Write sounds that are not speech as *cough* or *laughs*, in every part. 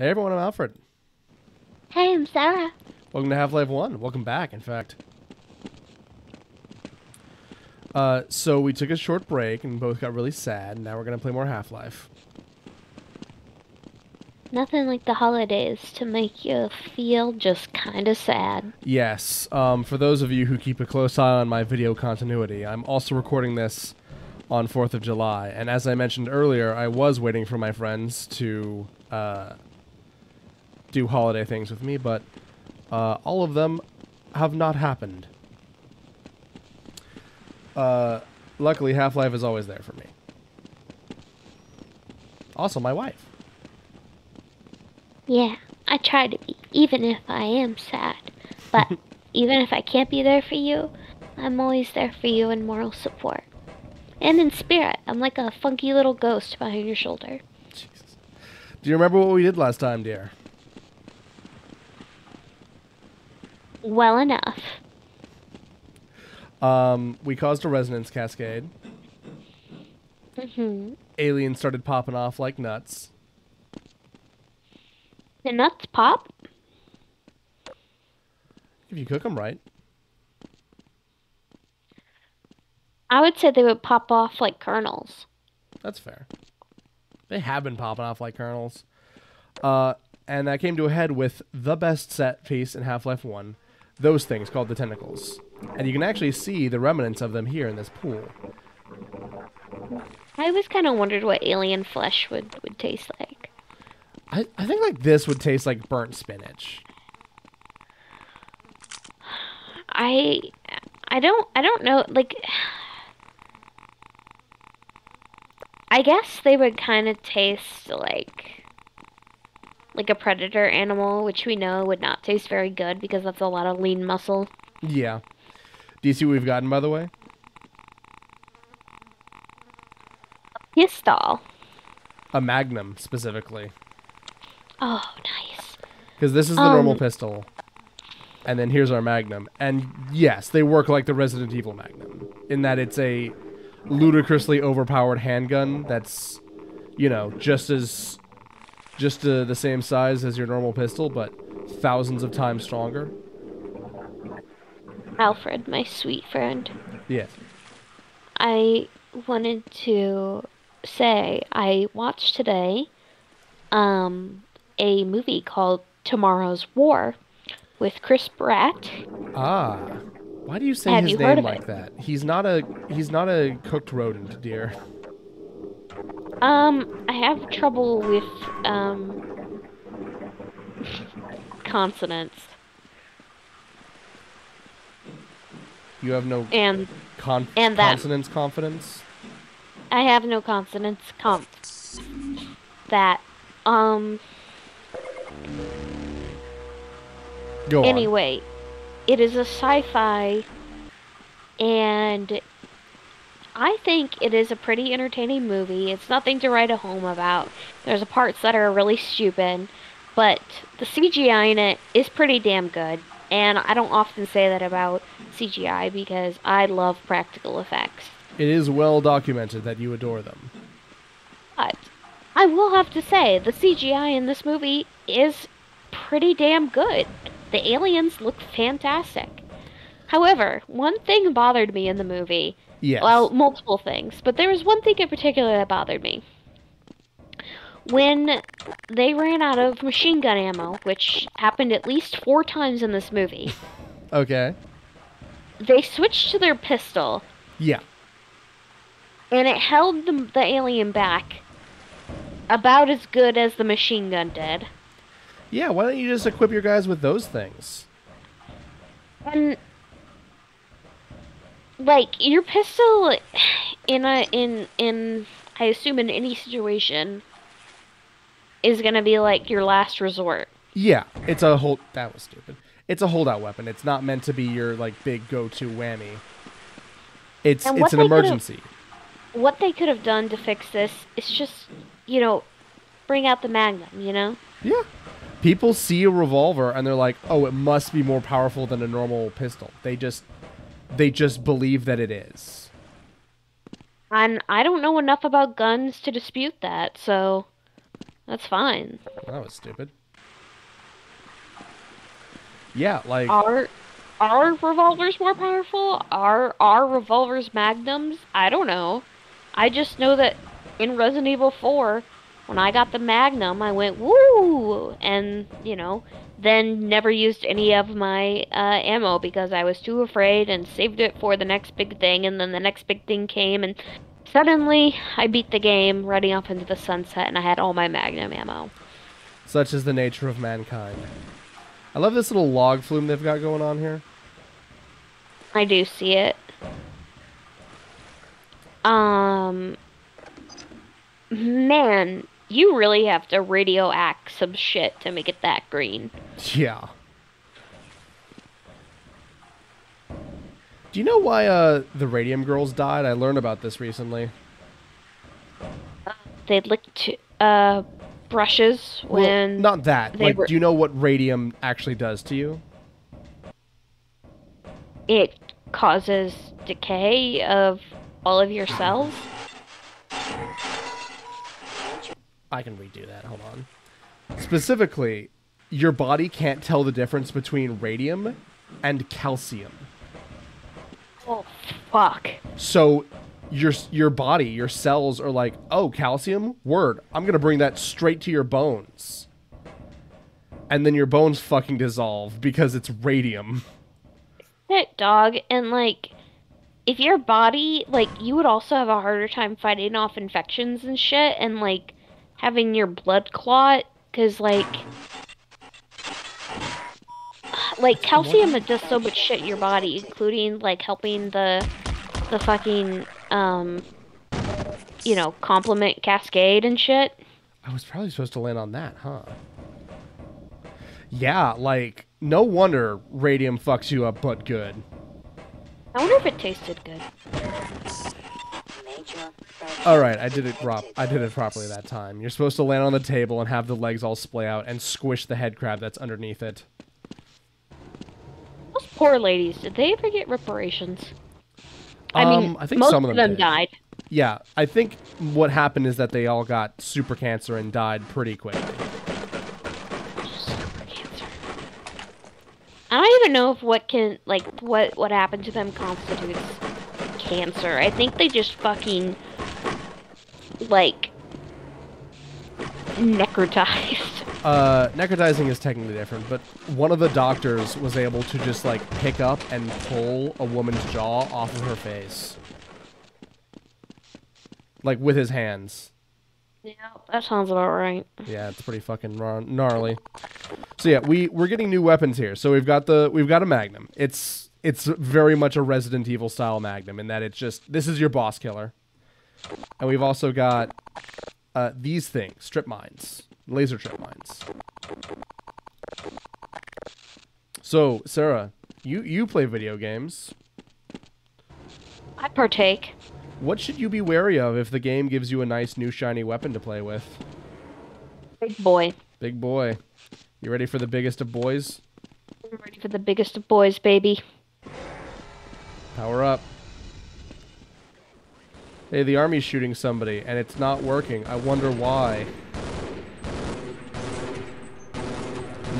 Hey everyone, I'm Alfred. Hey, I'm Sarah. Welcome to Half-Life 1. Welcome back, in fact. Uh, so we took a short break and both got really sad. Now we're going to play more Half-Life. Nothing like the holidays to make you feel just kind of sad. Yes. Um, for those of you who keep a close eye on my video continuity, I'm also recording this on 4th of July. And as I mentioned earlier, I was waiting for my friends to uh, do holiday things with me, but uh, all of them have not happened. Uh, luckily, Half Life is always there for me. Also, my wife. Yeah, I try to be, even if I am sad. But *laughs* even if I can't be there for you, I'm always there for you in moral support. And in spirit, I'm like a funky little ghost behind your shoulder. Jesus. Do you remember what we did last time, dear? Well enough. Um, we caused a resonance cascade. hmm Aliens started popping off like nuts. The nuts pop? If you cook them right. I would say they would pop off like kernels. That's fair. They have been popping off like kernels. Uh, and that came to a head with the best set piece in Half Life 1. Those things called the tentacles. And you can actually see the remnants of them here in this pool. I always kind of wondered what alien flesh would, would taste like. I, I think like this would taste like burnt spinach. I I don't I don't know like I guess they would kind of taste like like a predator animal, which we know would not taste very good because that's a lot of lean muscle. Yeah. Do you see what we've gotten, by the way? A Pistol. A magnum, specifically. Oh, nice. Because this is the normal Um, pistol. And then here's our magnum. And yes, they work like the Resident Evil magnum. In that it's a ludicrously overpowered handgun that's, you know, just as. Just uh, the same size as your normal pistol, but thousands of times stronger. Alfred, my sweet friend. Yes. I wanted to say I watched today um a movie called Tomorrow's War with Chris Pratt. Ah. Why do you say Have his you name like it? that? He's not a he's not a cooked rodent, dear. Um, I have trouble with um consonants You have no and con- And that- consonance confidence. I have no consonants comp that um Go on. anyway, it is a sci-fi and I think it is a pretty entertaining movie. It's nothing to write a home about. There's parts that are really stupid, but the CGI in it is pretty damn good. And I don't often say that about CGI because I love practical effects. It is well documented that you adore them. But I will have to say the CGI in this movie is pretty damn good. The aliens look fantastic. However, one thing bothered me in the movie. Yes. Well, multiple things, but there was one thing in particular that bothered me. When they ran out of machine gun ammo, which happened at least four times in this movie, okay. they switched to their pistol, Yeah. and it held the, the alien back about as good as the machine gun did. Yeah, why don't you just equip your guys with those things? And like your pistol in a in in I assume in any situation is gonna be like your last resort. Yeah, it's a hold. That was stupid. It's a holdout weapon. It's not meant to be your like big go-to whammy. It's it's an emergency. What they could have done to fix this is just, you know, bring out the magnum, you know? Yeah. People see a revolver and they're like, "Oh, it must be more powerful than a normal pistol." They just they just believe that it is. And I don't know enough about guns to dispute that, so That's fine. That was stupid. Yeah, like Are are revolvers more powerful? Are are revolvers magnums? I don't know. I just know that in Resident Evil 4, when I got the magnum, I went woo, and you know, then never used any of my uh, ammo because I was too afraid and saved it for the next big thing. And then the next big thing came, and suddenly I beat the game, running off into the sunset, and I had all my magnum ammo. such is the nature of mankind. I love this little log flume they've got going on here. I do see it. Um, man, you really have to radioact some shit to make it that green. Yeah. Do you know why uh, the Radium Girls died? I learned about this recently. They licked uh brushes Well, when not that. Like, were- do you know what radium actually does to you? it causes decay of all of your cells. I can redo that. Hold on. Specifically, your body can't tell the difference between radium and calcium. Oh fuck! So your your body, your cells are like, "Oh, calcium? Word. I'm going to bring that straight to your bones." And then your bones fucking dissolve because it's radium. Shit, dog, and like. If your body, like, you would also have a harder time fighting off infections and shit, and like having your blood clot, because like, like calcium it does so much shit in your body, including like helping the the fucking um, you know, complement cascade and shit. I was probably supposed to land on that, huh? Yeah, like no wonder radium fucks you up but good. I wonder if it tasted good. All right, I did it prop. I did it properly that time. You're supposed to land on the table and have the legs all splay out and squish the head crab that's underneath it. Those poor ladies, did they ever get reparations? I mean, Um, I think most some of them, did. died. Yeah, I think what happened is that they all got super cancer and died pretty quickly. Super cancer. I don't even know if what can like what what happened to them constitutes cancer. I think they just fucking like necrotized. Uh, necrotizing is technically different, but one of the doctors was able to just like pick up and pull a woman's jaw off of her face, like with his hands. Yeah, that sounds about right. Yeah, it's pretty fucking gnarly. So yeah, we we're getting new weapons here. So we've got the we've got a magnum. It's it's very much a Resident Evil style magnum in that it's just this is your boss killer, and we've also got uh, these things strip mines, laser trip mines. So Sarah, you you play video games. I partake. What should you be wary of if the game gives you a nice new shiny weapon to play with? Big boy. Big boy, you ready for the biggest of boys? I'm ready for the biggest of boys, baby. Power up. Hey, the army's shooting somebody, and it's not working. I wonder why.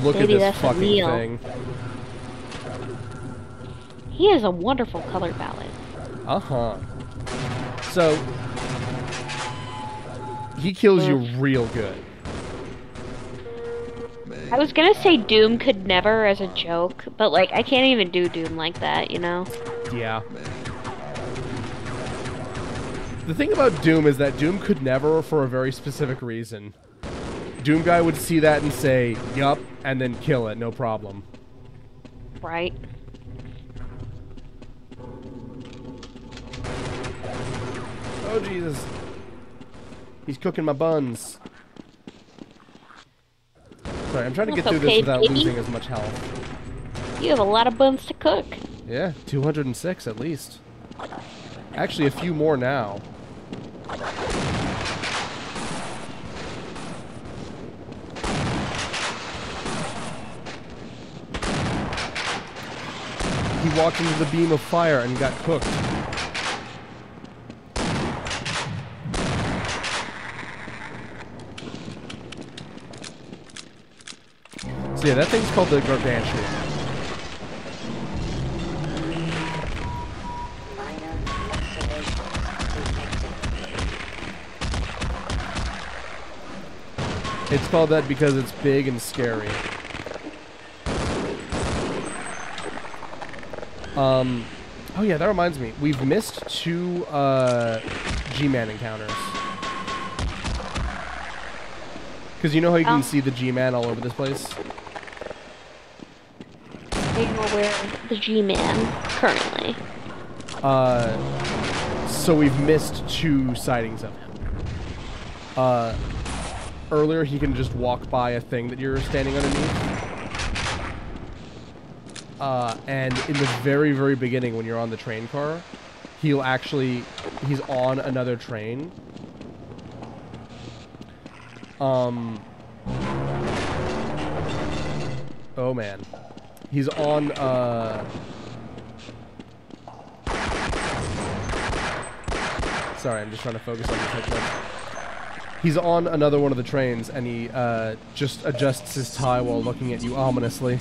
Look Maybe at this fucking Neo. thing. He has a wonderful color palette. Uh huh. So, he kills you real good. I was gonna say Doom could never as a joke, but like I can't even do Doom like that, you know? Yeah. The thing about Doom is that Doom could never, for a very specific reason. Doom guy would see that and say, yup, and then kill it, no problem. Right? Oh Jesus. He's cooking my buns. Sorry, I'm trying to get That's through this without baby. losing as much health. You have a lot of buns to cook. Yeah, 206 at least. Actually, a few more now. He walked into the beam of fire and got cooked. So yeah, that thing's called the Gargantua. It's called that because it's big and scary. Um, oh yeah, that reminds me. We've missed two uh, G-Man encounters. Because you know how you Oh. can see the G-Man all over this place? I know where the G-Man currently. Uh, so we've missed two sightings of him. Uh, earlier he can just walk by a thing that you're standing underneath. Uh, and in the very, very beginning when you're on the train car, he'll actually, he's on another train. Um, oh man. He's on, uh, Sorry, I'm just trying to focus on the picture. He's on another one of the trains, and he uh, just adjusts his tie while looking at you ominously.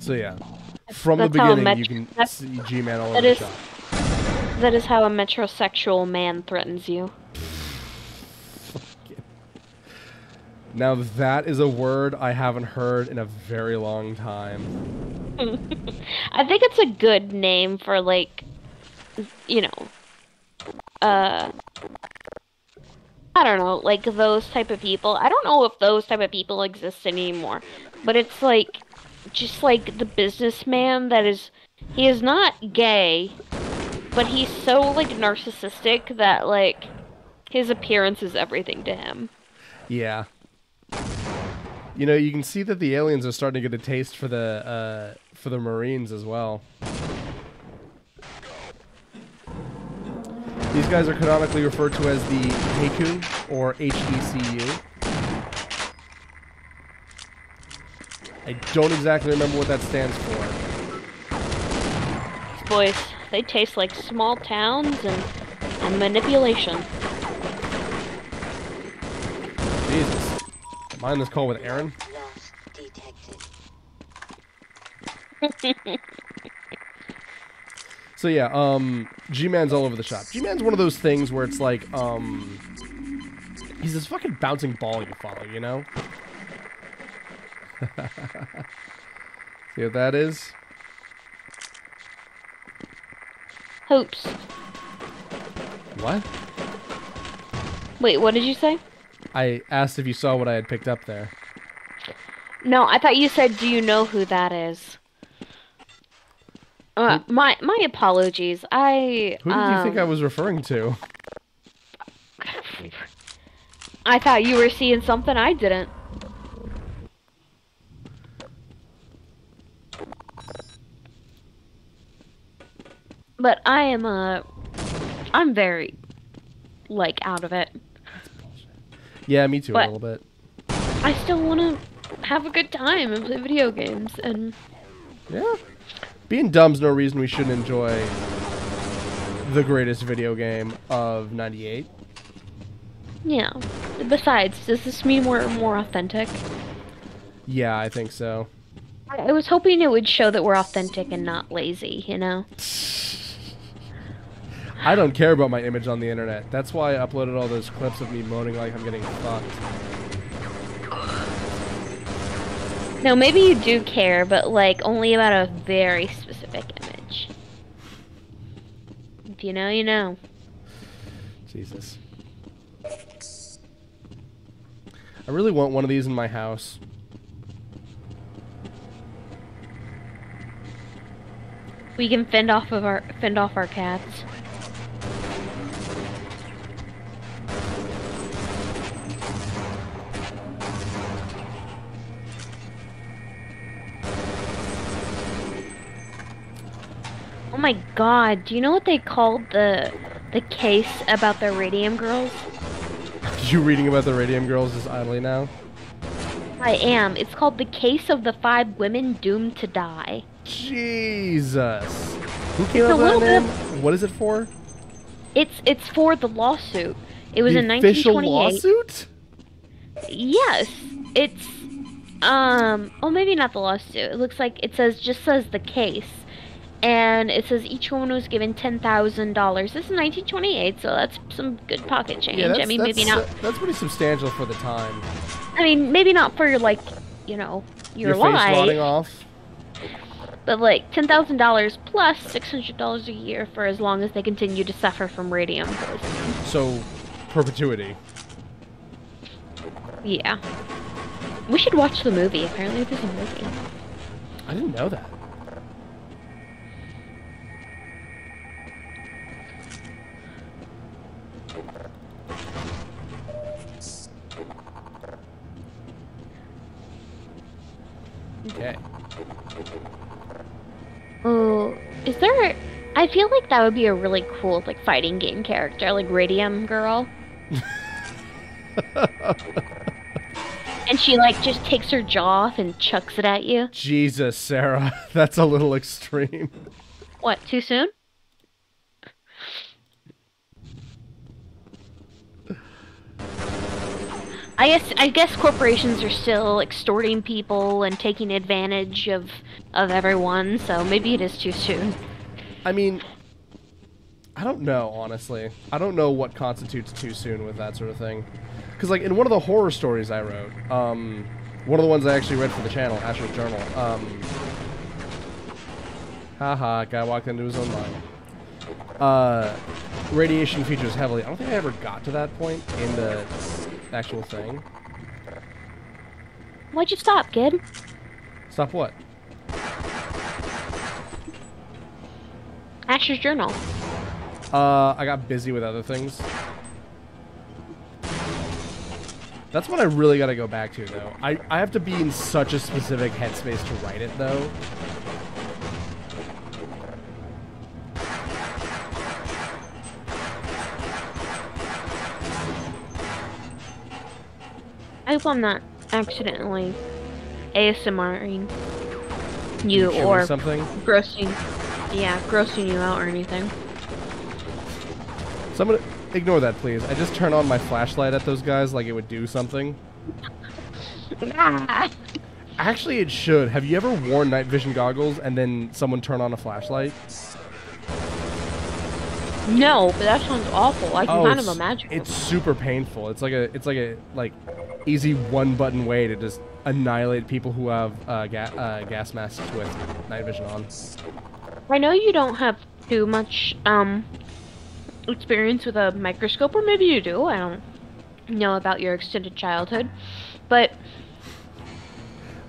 So yeah, from the That's a beginning you can that's- see G-Man all over the is- shop. That is how a metrosexual man threatens you. *laughs* Now that is a word I haven't heard in a very long time. *laughs* I think it's a good name for like, you know, uh, I don't know, like those type of people. I don't know if those type of people exist anymore, but it's like, just like the businessman that is, he is not gay, but he's so like narcissistic that like, his appearance is everything to him. Yeah. You know, you can see that the aliens are starting to get a taste for the uh, for the Marines as well. These guys are canonically referred to as the Heiku or HECU. I don't exactly remember what that stands for. These boys, they taste like small towns and, and manipulation. Jesus. Am I on this call with Aaron? *laughs* So yeah, um, G-Man's all over the shop. G-Man's one of those things where it's like, um, he's this fucking bouncing ball you follow, you know? *laughs* See what that is? Hoops. What? Wait, what did you say? I asked if you saw what I had picked up there. No, I thought you said, "Do you know who that is?" Uh, my my apologies. I Who did you think um, I was referring to? I thought you were seeing something I didn't. But I am uh I'm very like out of it. Yeah, me too, What? a little bit. I still want to have a good time and play video games and Yeah. Being dumb's no reason we shouldn't enjoy the greatest video game of 98. yeah. Besides, does this mean we're more authentic? Yeah, I think so. I was hoping it would show that we're authentic and not lazy, you know? I don't care about my image on the internet. That's why I uploaded all those clips of me moaning like I'm getting fucked. No, maybe you do care, but like only about a very specific image. If you know, you know. Jesus. I really want one of these in my house. We can fend off of our fend off our cats. God, do you know what they called the the case about the radium girls? You reading about the Radium Girls just idly now? I am. It's called the case of the five women doomed to die. Jesus. Who came It's up with that name? What is it for? It's it's for the lawsuit. It was the in official 1928. lawsuit? Yes, it's um. Oh, maybe not the lawsuit. It looks like it says just says the case, and it says each woman was given ten thousand dollars. This is 1928, so that's some good pocket change. Yeah, I mean, maybe not. uh, that's pretty substantial for the time. I mean, maybe not for like, you know, your, Your face life, rotting off. but like ten thousand dollars plus six hundred dollars a year for as long as they continue to suffer from radium poisoning. So, perpetuity. Yeah. We should watch the movie. Apparently, there's a movie. I didn't know that. Okay. Oh, is there? I feel like that would be a really cool like fighting game character, like Radium Girl. *laughs* and she like just takes her jaw off and chucks it at you. Jesus, Sarah, *laughs* that's a little extreme. What? Too soon? I guess I guess corporations are still extorting people and taking advantage of of everyone, so maybe it is too soon. I mean, I don't know, honestly. I don't know what constitutes too soon with that sort of thing. Because, like, in one of the horror stories I wrote, um, one of the ones I actually read for the channel, Asher's Journal, um, haha, guy walked into his own mind. Uh, radiation features heavily. I don't think I ever got to that point in the actual thing. Why'd you stop, kid? Stop what? Asher's Journal. Uh, I got busy with other things. That's what I really got to go back to, though. I, I have to be in such a specific headspace to write it, though. Hope I'm not accidentally ASMRing you Chewing or something. grossing, yeah, grossing you out or anything. Someone ignore that, please. I just turn on my flashlight at those guys like it would do something. Ah. Actually, it should. Have you ever worn night vision goggles and then someone turn on a flashlight? No, but that sounds awful. I can kind of Oh, it's- imagine. It's super painful. It's like a it's like a like easy one button way to just annihilate people who have uh, ga- uh, gas masks with night vision on. I know you don't have too much um experience with a microscope, or maybe you do. I don't know about your extended childhood, but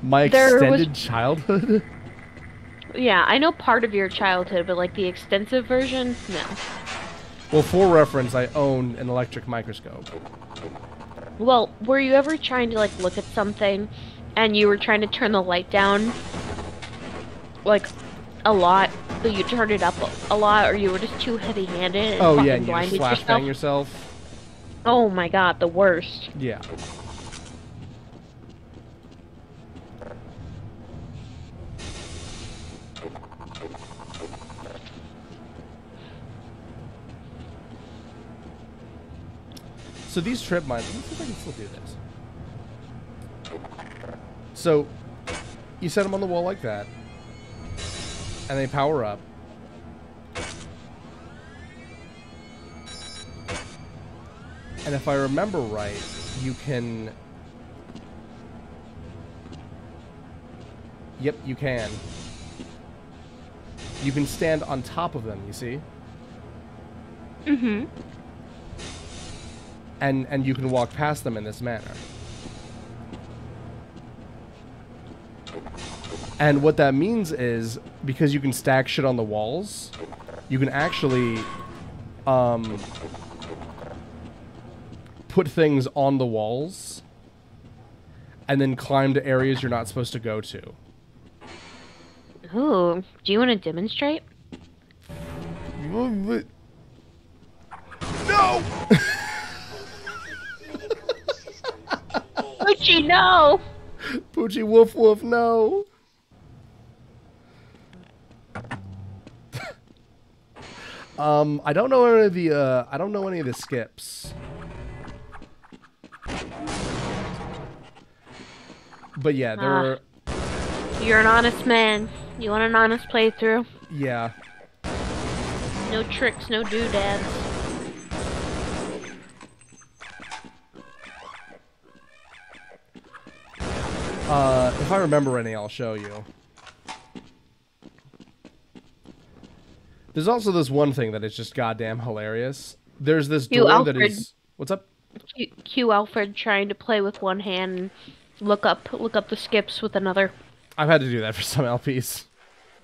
My There was- extended childhood. *laughs* yeah, I know part of your childhood, but like the extensive version, no. Well, for reference, I own an electric microscope. Well, were you ever trying to like look at something and you were trying to turn the light down like a lot, but you turned it up a- lot, or you were just too heavy-handed and Oh yeah, and you blinded yourself? yourself. Oh my god, the worst. Yeah. So these trip mines, let me see if I can still do this. So you set them on the wall like that, and they power up. And if I remember right, you can. Yep, you can. You can stand on top of them, you see? Mm-hmm. And and you can walk past them in this manner. And what that means is because you can stack shit on the walls, you can actually um put things on the walls and then climb to areas you're not supposed to go to. Ooh, do you want to demonstrate? No! *laughs* Gucci, no! Poochie woof woof, no! um, I don't know any of the, uh, I don't know any of the skips. but yeah, there Ah. are. You're an honest man. You want an honest playthrough? Yeah, No tricks, no doodads. Uh, if I remember any, I'll show you. There's also this one thing that is just goddamn hilarious. There's this You, door Alfred. is. What's up? Q, Q Alfred trying to play with one hand and look up look up the skips with another. I've had to do that for some *laughs* LPs.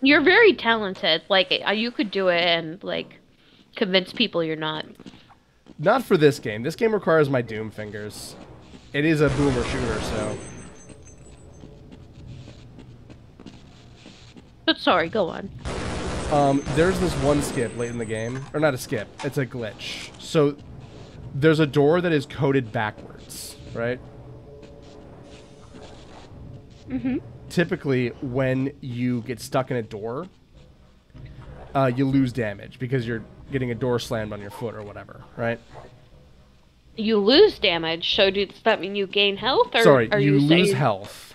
You're very talented. Like uh, you could do it and like convince people you're not. Not for this game. This game requires my Doom fingers. It is a boomer shooter, so. Sorry, go on. Um, there's this one skip late in the game, or not a skip, it's a glitch. So there's a door that is coded backwards, right? Mm-hmm. Typically, when you get stuck in a door, uh, you lose damage because you're getting a door slammed on your foot or whatever, right? You lose damage, so does that mean you gain health, or Sorry, are you, you, lose health.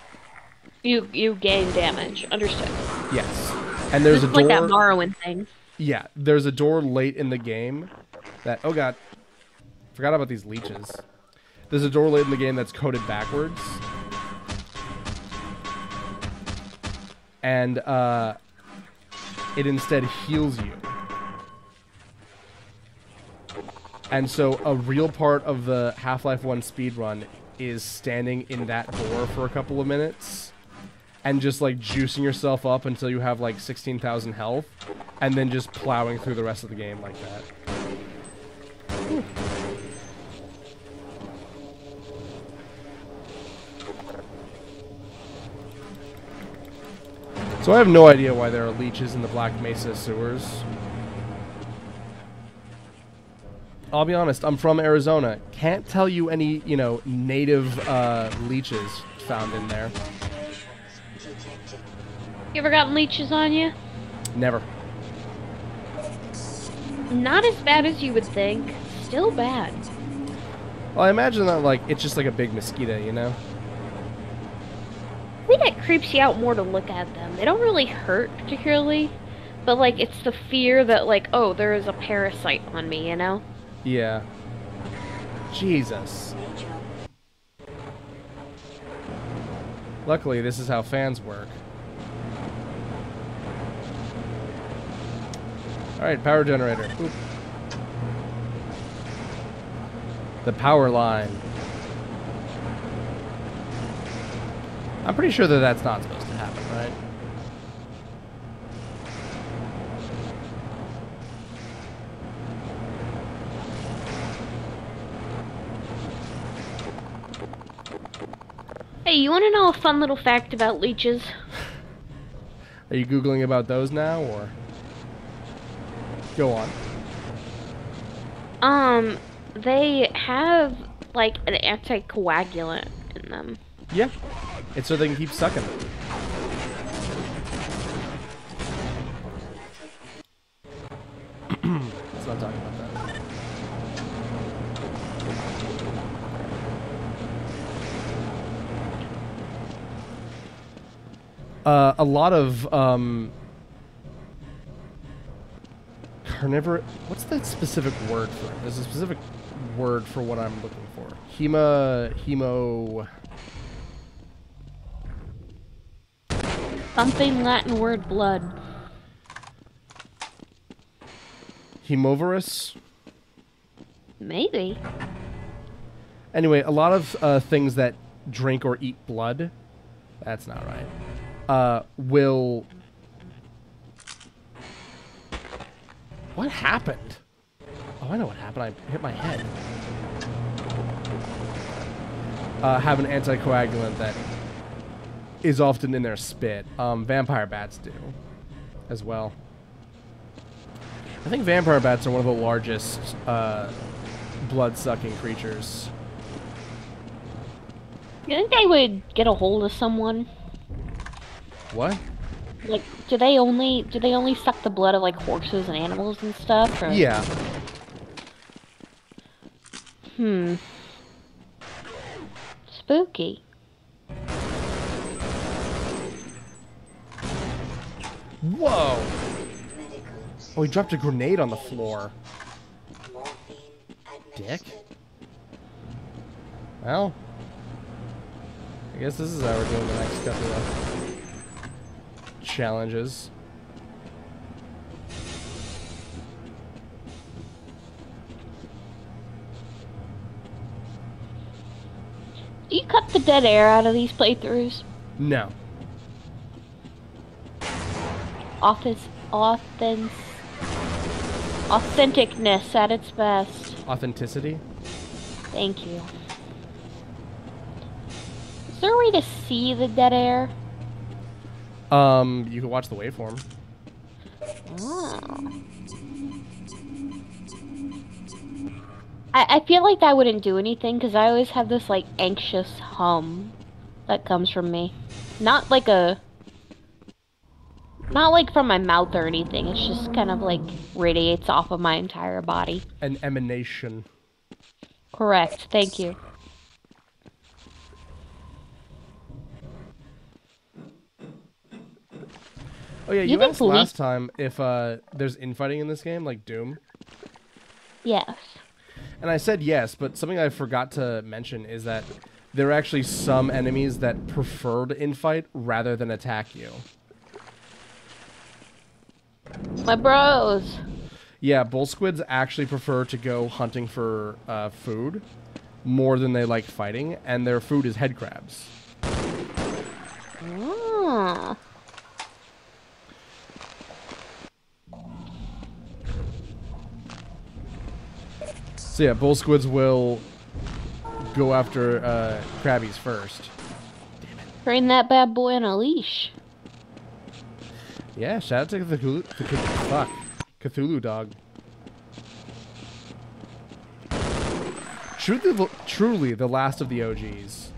You you gain damage. Understood. Yes, and there's a like door. that Morrowind thing. Yeah, there's a door late in the game that oh god, forgot about these leeches. There's a door late in the game that's coded backwards, and uh, it instead heals you. And so a real part of the Half-Life 1 speedrun is standing in that door for a couple of minutes and just like juicing yourself up until you have like 16,000 health and then just plowing through the rest of the game like that. So I have no idea why there are leeches in the Black Mesa sewers. I'll be honest, I'm from Arizona. Can't tell you any, you know, native uh, leeches found in there. You ever gotten leeches on you? Never. Not as bad as you would think. Still bad. Well, I imagine that like it's just like a big mosquito, you know? I think it creeps you out more to look at them. They don't really hurt particularly, but like it's the fear that like, oh, there is a parasite on me, you know? Yeah. Jesus. Luckily, this is how fans work. Alright, power generator. The power line. I'm pretty sure that that's not supposed to happen, right? Hey, you want to know a fun little fact about leeches? *laughs* Are you Googling about those now, or? Go on. Um, they have like an anticoagulant in them. Yeah. It's so they can keep sucking. *clears throat* Let's not talk about that. Uh, a lot of um, carnivore. What's that specific word for it? There's a specific word for what I'm looking for. Hema, hemo. Something Latin word blood. Hemovorous. Maybe. Anyway, a lot of uh, things that drink or eat blood, that's not right, uh, will. What happened? Oh, I know what happened. I hit my head. Uh, have an anticoagulant that is often in their spit. Um, vampire bats do, as well. I think vampire bats are one of the largest uh, blood-sucking creatures. You think they would get a hold of someone? What? Like, do they only do they only suck the blood of like horses and animals and stuff? Or... Yeah. Hmm. Spooky. Whoa! Oh, he dropped a grenade on the floor. Dick. Well, I guess this is how we're doing the next couple of challenges. Do you cut the dead air out of these playthroughs? No. Office, authentic, authenticness at its best. Authenticity? Thank you. Is there a way to see the dead air? Um, you can watch the waveform. Oh. I, I feel like that wouldn't do anything because I always have this like anxious hum that comes from me. Not like a. Not like from my mouth or anything. It's just kind of like radiates off of my entire body. An emanation. Correct. Thank you. Oh yeah, You you, asked believe- last time if uh, there's infighting in this game, like Doom. Yes. And I said yes, but something I forgot to mention is that there are actually some enemies that prefer to infight rather than attack you. My bros. Yeah, bull squids actually prefer to go hunting for uh, food more than they like fighting, and their food is head crabs. Oh. So yeah, bull squids will go after uh, crabbies first. Train that bad boy on a leash. Yeah, shout out to the Cthulhu, the Cthulhu, fuck, Cthulhu dog. Truly, truly the last of the OGs.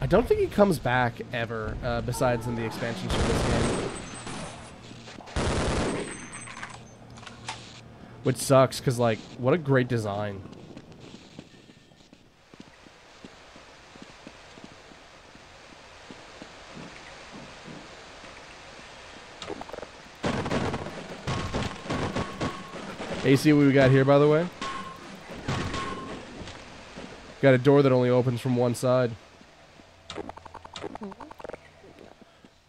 I don't think he comes back ever, uh, besides in the expansions for this game. Which sucks, because, like, what a great design. Hey, see what we got here, by the way? Got a door that only opens from one side.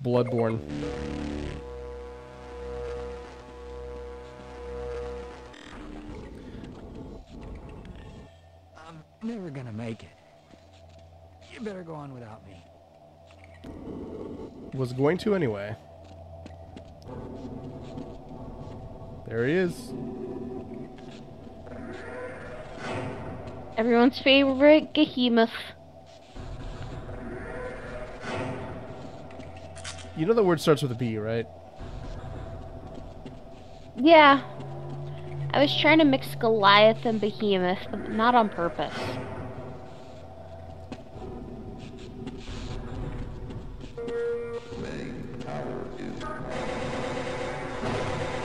Bloodborne. Was going to anyway. There he is. Everyone's favorite behemoth. You know the word starts with a B, right? Yeah. I was trying to mix Goliath and Behemoth, but not on purpose.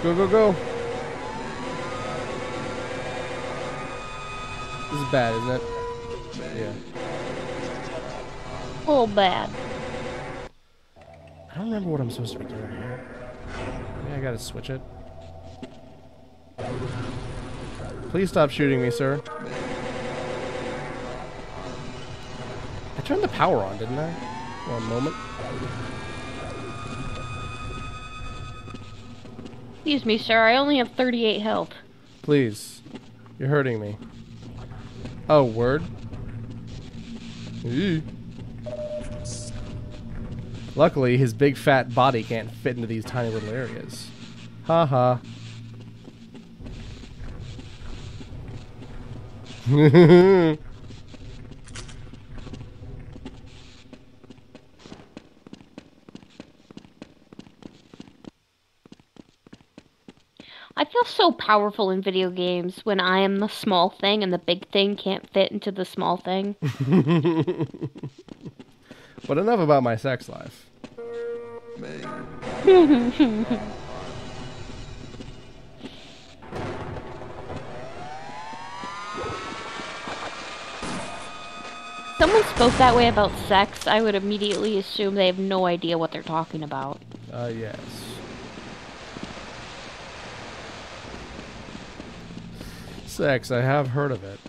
Go, go, go. This is bad, isn't it? Yeah. A little bad. I don't remember what I'm supposed to be doing here. Maybe I gotta switch it. Please stop shooting me, sir. I turned the power on, didn't I? One moment. Excuse me, sir. I only have 38 health. Please. You're hurting me. Oh, word? Luckily, his big fat body can't fit into these tiny little areas. Ha ha. *laughs* I feel so powerful in video games when I am the small thing and the big thing can't fit into the small thing. *laughs* but enough about my sex life. *laughs* someone spoke that way about sex, I would immediately assume they have no idea what they're talking about. Uh, yes. Sex, I have heard of it.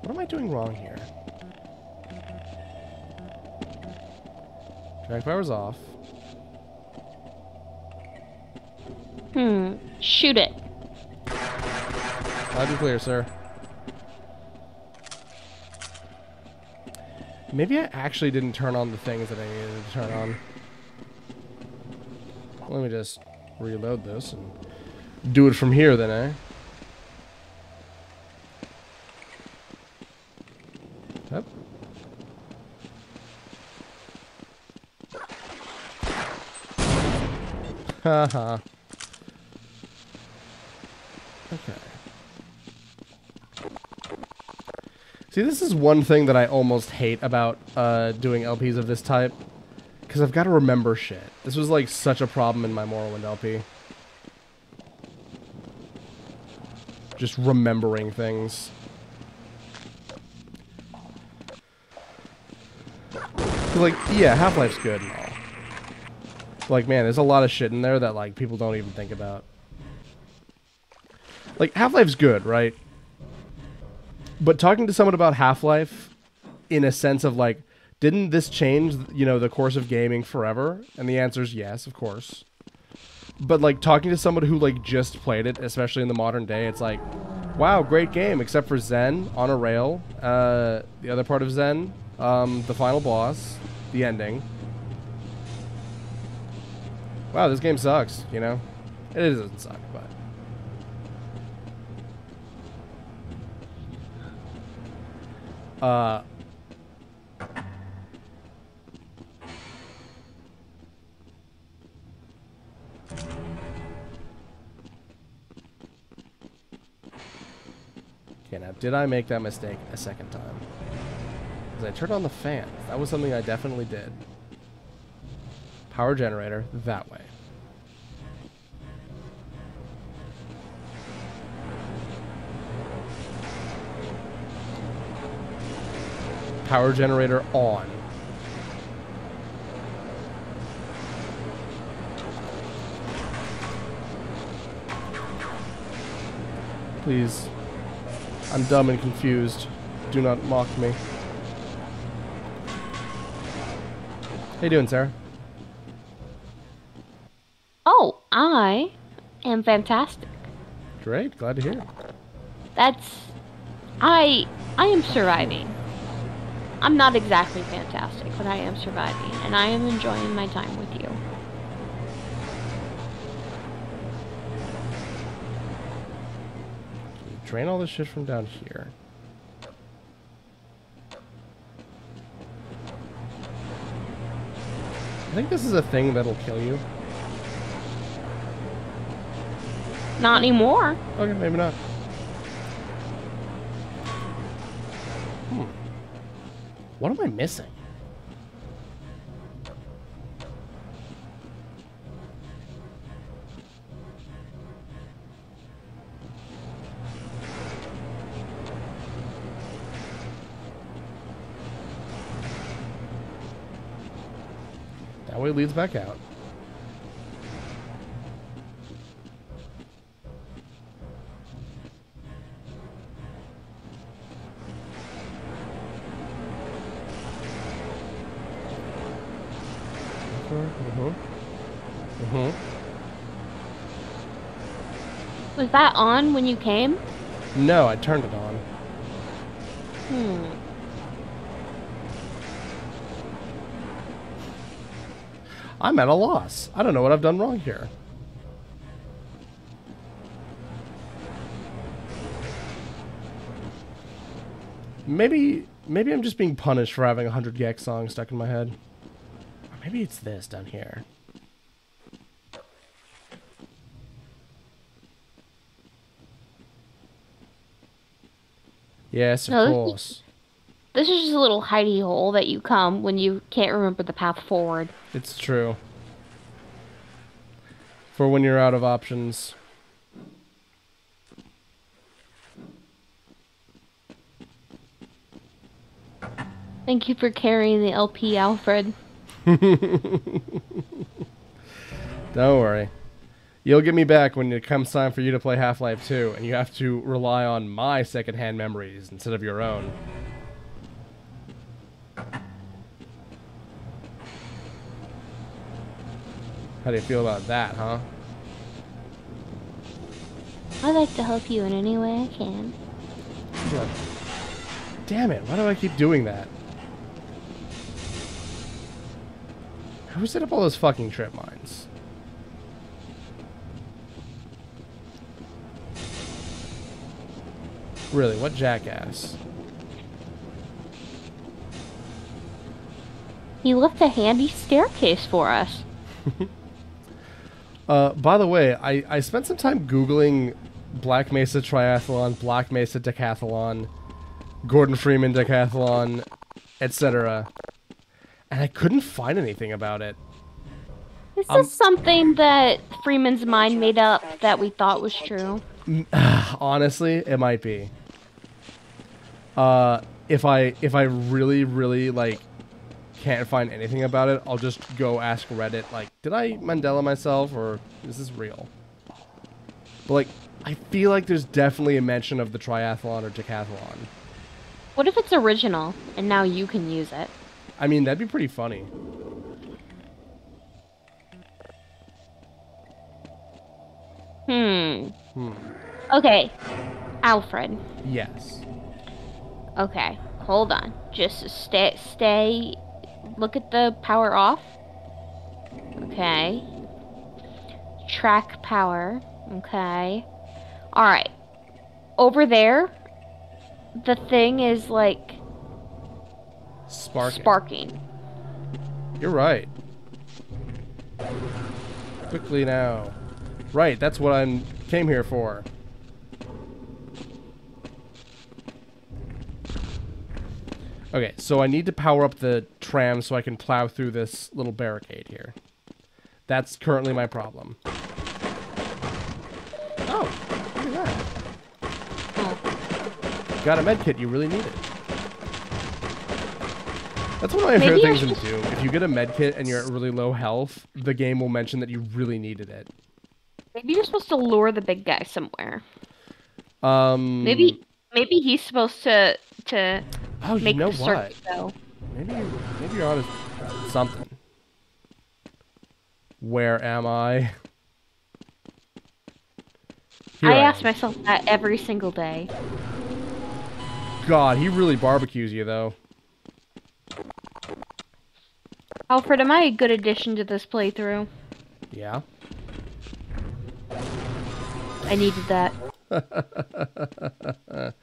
What am I doing wrong here? Track power's off. Hmm. Shoot it. Loud and clear, sir. Maybe I actually didn't turn on the things that I needed to turn on. Let me just reload this and do it from here then, eh? Yep. Haha. Okay. See, this is one thing that I almost hate about uh, doing LPs of this type. Because I've got to remember shit. This was like such a problem in my Morrowind LP. Just remembering things. Like, yeah, Half-Life's good and all. Like, man, there's a lot of shit in there that, like, people don't even think about like Half-Life's good, right? But talking to someone about Half-Life in a sense of like didn't this change, you know, the course of gaming forever? And the answer is yes, of course. But like talking to someone who like just played it, especially in the modern day, it's like, wow, great game, except for Xen on a rail. Uh, the other part of Xen, um, the final boss, the ending. Wow, this game sucks. You know, it doesn't suck, but Uh, okay, now did I make that mistake a second time? Because I turned on the fan. That was something I definitely did. Power generator, that way. Power generator on. Please. I'm dumb and confused. Do not mock me. How you doing, Sarah? Oh, I am fantastic. Great, glad to hear. That's I I am surviving. I'm not exactly fantastic, but I am surviving, and I am enjoying my time with you. Drain all this shit from down here. I think this is a thing that'll kill you. Not anymore. Okay, maybe not. What am I missing? That way leads back out. Mm-hmm. Mm-hmm. Was that on when you came? No, I turned it on. Hmm. I'm at a loss. I don't know what I've done wrong here. Maybe, maybe I'm just being punished for having a hundred Gex songs stuck in my head. Or maybe it's this down here. Yes, of No, this- course. This is just a little hidey hole that you come when you can't remember the path forward. It's true. For when you're out of options. Thank you for carrying the LP, Alfred. *laughs* Don't worry. You'll get me back when it comes time for you to play Half Life 2, and you have to rely on my secondhand memories instead of your own. How do you feel about that, huh? I'd like to help you in any way I can. Damn it, why do I keep doing that? Who set up all those fucking trip mines? Really, what jackass? He left a handy staircase for us. *laughs* Uh, by the way, I, I spent some time Googling Black Mesa Triathlon, Black Mesa Decathlon, Gordon Freeman Decathlon, etc. And I couldn't find anything about it. Is Um, this something that Freeman's mind made up that we thought was true? *sighs* Honestly, it might be. Uh, if I if I really really like can't find anything about it, I'll just go ask Reddit. Like, did I Mandela myself, or is this real? But like, I feel like there's definitely a mention of the triathlon or decathlon. What if it's original and now you can use it? I mean, that'd be pretty funny. Hmm. Hmm. Okay. Alfred. Yes. Okay. Hold on. Just stay stay look at the power off. Okay. Track power. Okay. Alright. Over there the thing is like Sparking. sparking. You're right. Quickly now. Right, that's what I came here for. Okay, so I need to power up the tram so I can plow through this little barricade here. That's currently my problem. Oh, look at that. Oh. Got a med kit, you really need it. That's one of my Maybe favorite things in Doom. If you get a med kit and you're at really low health, the game will mention that you really needed it. Maybe you're supposed to lure the big guy somewhere. Um, Maybe maybe he's supposed to to Oh, you make know what? go. Maybe you, maybe you're on something. Where am I? Here I am. ask myself that every single day. God, he really barbecues you though. Alfred, am I a good addition to this playthrough? Yeah. I needed that. *laughs*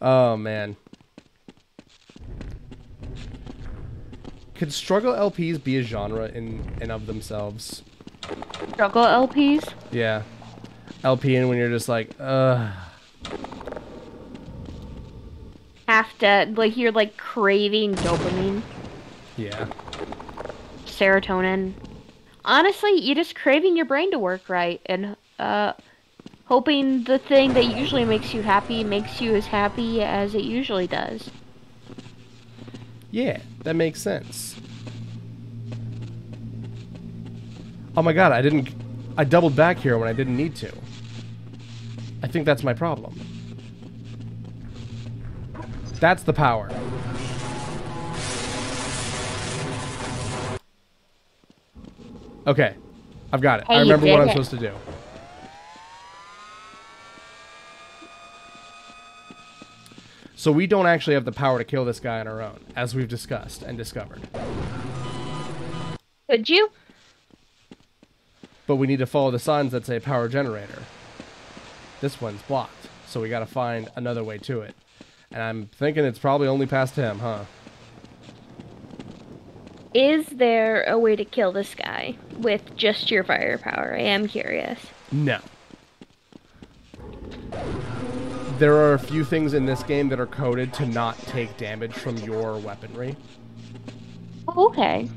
Oh man. Could struggle LPs be a genre in and of themselves? Struggle LPs? Yeah. LP and when you're just like, uh Have to like you're like craving dopamine, yeah. serotonin. Honestly, you're just craving your brain to work right and uh hoping the thing that usually makes you happy makes you as happy as it usually does. Yeah, that makes sense. Oh my god, I didn't I doubled back here when I didn't need to. I think that's my problem. That's the power. Okay. I've got it. Hey, I remember what I'm it. supposed to do. So we don't actually have the power to kill this guy on our own, as we've discussed and discovered. Could you? But we need to follow the signs that say power generator. This one's blocked, so we gotta find another way to it. And I'm thinking it's probably only past him, huh? Is there a way to kill this guy with just your firepower? I am curious. No. There are a few things in this game that are coded to not take damage from your weaponry. Okay.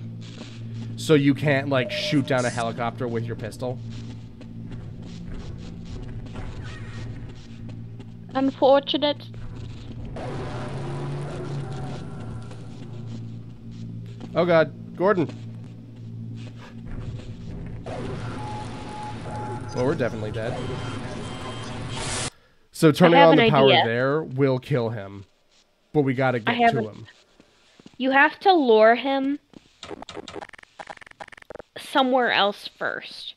So you can't like shoot down a helicopter with your pistol. Unfortunate. Oh god, Gordon. Well, we're definitely dead. So turning on the power idea. there will kill him. But we gotta get to a- him. You have to lure him somewhere else first.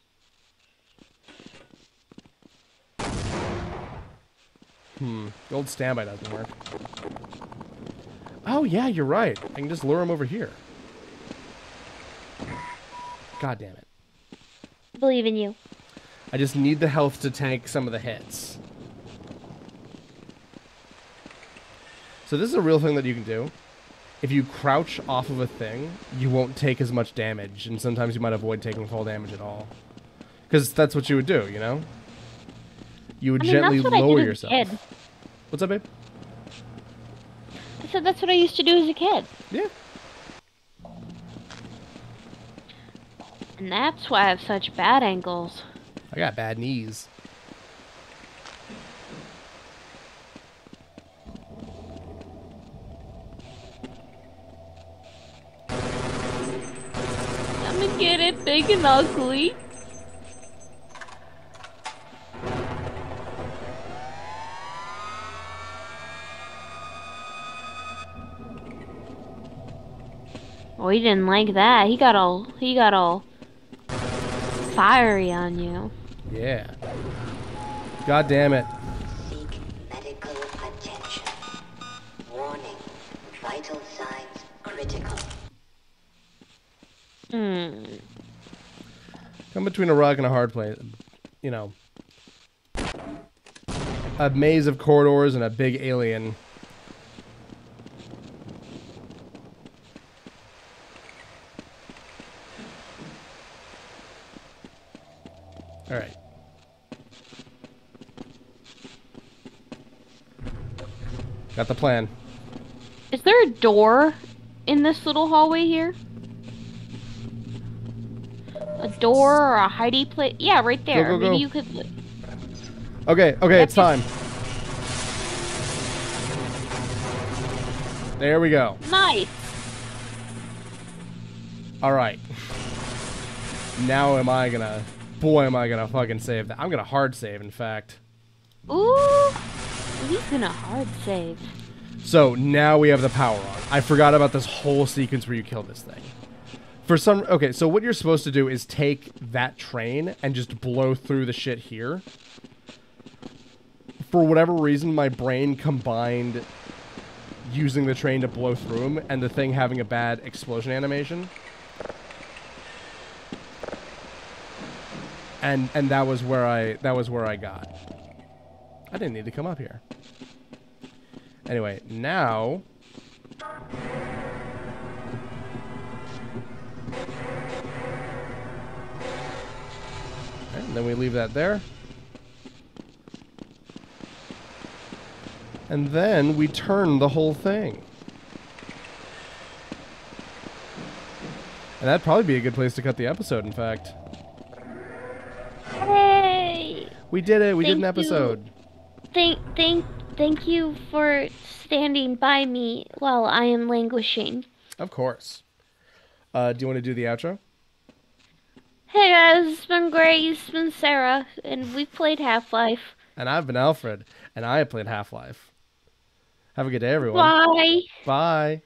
Hmm. The old standby doesn't work. Oh yeah, you're right. I can just lure him over here. God damn it. Believe in you. I just need the health to tank some of the hits. So this is a real thing that you can do. If you crouch off of a thing, you won't take as much damage, and sometimes you might avoid taking full damage at all. Because that's what you would do, you know? You would I mean, gently lower yourself. What's up, babe? I said that's what I used to do as a kid. Yeah. And that's why I have such bad ankles. I got bad knees. I'm gonna get it big and ugly. Oh, he didn't like that. He got all he got all fiery on you. Yeah. God damn it. Come between a rock and a hard place. You know. A maze of corridors and a big alien. Alright. Got the plan. Is there a door in this little hallway here? Door or a hidey place? Yeah, right there. go, Maybe go. you could. Okay, okay, Yep, it's time. There we go. Nice. All right. Now am I gonna? Boy, am I gonna fucking save that. I'm gonna hard save, in fact. Ooh. He's gonna hard save. So now we have the power on. I forgot about this whole sequence where you kill this thing. For some, okay, so what you're supposed to do is take that train and just blow through the shit here. For whatever reason, my brain combined using the train to blow through them and the thing having a bad explosion animation. And and that was where I that was where I got. I didn't need to come up here. Anyway, now and then we leave that there. And then we turn the whole thing. And that'd probably be a good place to cut the episode, in fact. Hey. We did it. We did an Thank you. episode. Thank, thank, thank you for standing by me while I am languishing. Of course. Uh, do you want to do the outro? Hey guys, it's been Grace, It's been Sarah, and we've played Half Life. And I've been Alfred, and I have played Half Life. Have a good day, everyone. Bye. Bye.